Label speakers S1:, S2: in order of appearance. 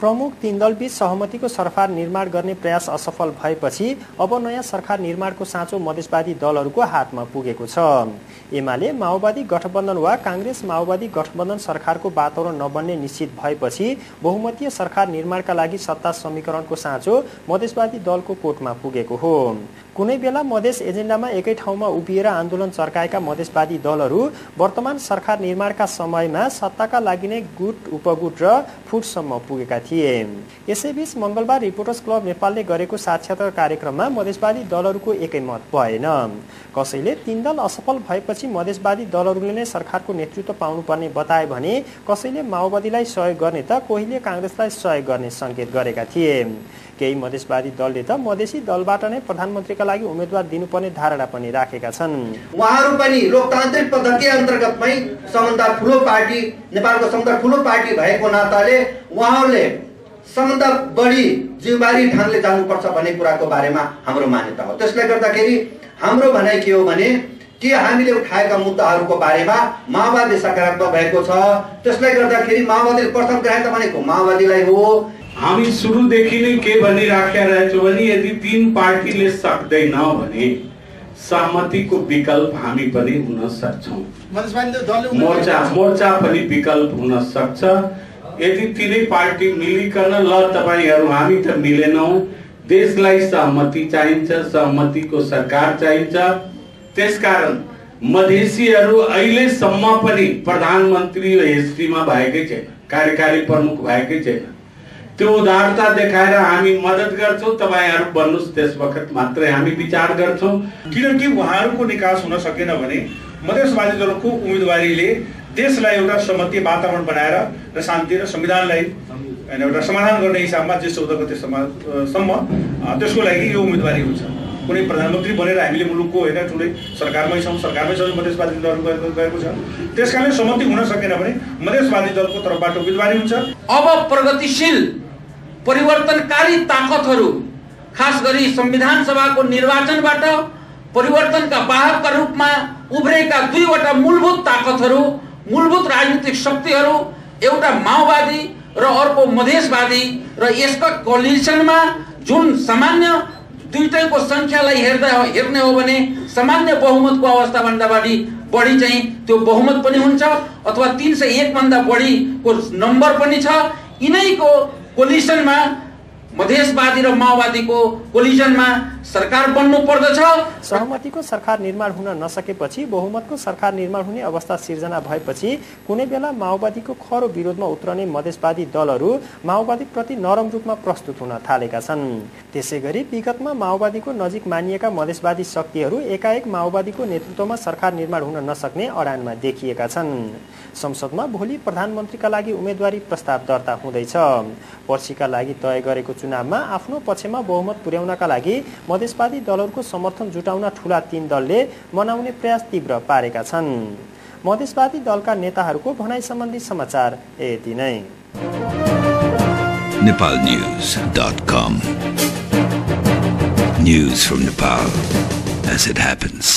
S1: प्रमुख तीन दलबीच सहमतिको सरकार निर्माण गर्ने प्रयास असफल भएपछि अब नयाँ सरकार निर्माणको साँचो मधेसवादी दलहरूको हातमा पुगेको छ। एमाले माओवादी गठबन्धन वा काङ्ग्रेस माओवादी गठबन्धन सरकारको वातावरण नबन्ने निश्चित भएपछि बहुमतीय सरकार निर्माणका लागि सत्ता समीकरणको साँचो मधेसवादी दलको कोटमा पुगेको हो। कुनै बेला मधेस एजेन्डामा एकै ठाउँमा उभिएर आन्दोलन चर्काएका मधेसवादी दलहरू वर्तमान सरकार निर्माणका समयमा सत्ताका लागि नै गुट उपगुट र फुटसम्म पुगेका थिए। यसैबीच मङ्गलबार रिपोर्टर्स क्लब नेपालले गरेको साक्षात्कार कार्यक्रममा मधेसवादी दलहरूको एकै मत भएन। कसैले तीन दल असफल भएपछि मधेसवादी दलहरूले नै सरकारको नेतृत्व पाउनुपर्ने बताए भने कसैले माओवादीलाई सहयोग गर्ने त कोहीले काङ्ग्रेसलाई सहयोग गर्ने सङ्केत गरेका थिए। केही मधेसवादी दलले त मधेसी दलबाट नै प्रधानमन्त्रीका लागि उम्मेद्वार दिनुपर्ने धारणा पनि राखेका छन्।
S2: उहाँहरू पनि लोकतान्त्रिक पद्धति अन्तर्गतमै सबभन्दा ठुलो पार्टी नेपालको सबभन्दा ठुलो पार्टी भएको नाताले उहाँहरूले सबभन्दा बढी जिम्मेवारी ढङ्गले जानुपर्छ भन्ने कुराको बारेमा हाम्रो मान्यता हो। त्यसले गर्दाखेरि हाम्रो भनाइ के हो भने के हामीले उठाएका मुद्दाहरूको बारेमा माओवादी सकारात्मक भएको छ त्यसले गर्दाखेरि माओवादीले प्रथम ग्राह्यता भनेको माओवादीलाई हो
S3: हामी सुरुदेखि नै के भनिराखेका रहेछौँ भने यदि तिन पार्टीले सक्दैन भने सहमतिको विकल्प हामी पनि हुन सक्छौँ। मोर्चा मोर्चा पनि विकल्प हुन सक्छ। यदि तिनै पार्टी मिलिकन ल तपाईँहरू हामी त मिलेनौँ। देशलाई सहमति चाहिन्छ सहमतिको सरकार चाहिन्छ। त्यसकारण मधेसीहरू अहिलेसम्म पनि प्रधानमन्त्री हिस्ट्रीमा भएकै छैन कार्यकारी प्रमुख भएकै छैन। त्यो उदारता देखाएर हामी मद्दत गर्छौँ तपाईँहरू बन्नुहोस् त्यस वखत मात्रै हामी विचार गर्छौँ।
S4: किनकि उहाँहरूको निकास हुन सकेन भने मधेसवादी दलको उम्मेदवारीले देशलाई एउटा सहमति वातावरण बनाएर र शान्ति र संविधानलाई होइन एउटा समाधान गर्ने हिसाबमा जे चौध गतेसम्म त्यसको लागि यो उम्मेदवारी हुन्छ। कुनै प्रधानमन्त्री बनेर हामीले मुलुकको होइन ठुलै सरकारमै छौँ सरकारमै छौँ मधेसवादी दलहरू गएको छ। त्यस कारणले सहमति हुन सकेन भने मधेसवादी दलको तर्फबाट उम्मेदवारी हुन्छ।
S5: अब प्रगतिशील परिवर्तनकारी ताकतहरू खास गरी संविधान सभाको निर्वाचनबाट परिवर्तनका वाहकका रूपमा उब्रेका दुईवटा मूलभूत ताकतहरू मूलभूत राजनीतिक शक्तिहरू एउटा माओवादी र अर्को मधेसवादी र यसका कोलिसनमा जुन सामान्य दुइटैको सङ्ख्यालाई हेर्दा हेर्ने हो भने सामान्य बहुमतको अवस्थाभन्दा बढी बढी चाहिँ त्यो बहुमत पनि हुन्छ अथवा तिन सय एकभन्दा बढीको नम्बर पनि छ। यिनैको कोलिसनमा मधेसवादी र माओवादीको कोलिजनमा सरकार बन्नु पर्दछ।
S1: सहमतिको सरकार निर्माण हुन नसकेपछि बहुमतको सरकार निर्माण हुने अवस्था सिर्जना भएपछि कुनै बेला माओवादीको खरो विरोधमा उत्रने मधेसवादी दलहरू माओवादीप्रति नरम रूपमा प्रस्तुत हुन थालेका छन्। त्यसै गरी विगतमा माओवादीको नजिक मानिएका मधेसवादी शक्तिहरू एकाएक माओवादीको नेतृत्वमा सरकार निर्माण हुन नसक्ने अडानमा देखिएका छन्। संसदमा भोलि प्रधानमन्त्रीका लागि उम्मेदवारी प्रस्ताव दर्ता हुँदैछ। पर्सीका लागि तय गरेको चुनावमा आफ्नो पक्षमा बहुमत पुर्याउनका लागि मधेसवादी दलहरूको समर्थन जुटाउन ठुला तीन दलले मनाउने प्रयास तीव्र पारेका छन्। मधेसवादी दलका नेताहरूको भनाइ सम्बन्धी समाचार यति नै।
S6: News from Nepal as it happens.